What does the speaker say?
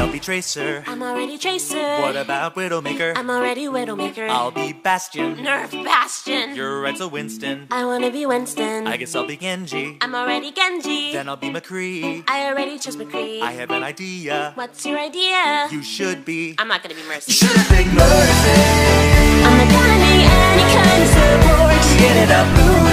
I'll be Tracer. I'm already Tracer. What about Widowmaker? I'm already Widowmaker. I'll be Bastion. Nerf Bastion. You're Renzo Winston. I wanna be Winston. I guess I'll be Genji. I'm already Genji. Then I'll be McCree. I already chose McCree. I have an idea. What's your idea? You should be. I'm not gonna be Mercy. should have Mercy. I'm not gonna need any kind of support. Get it up move.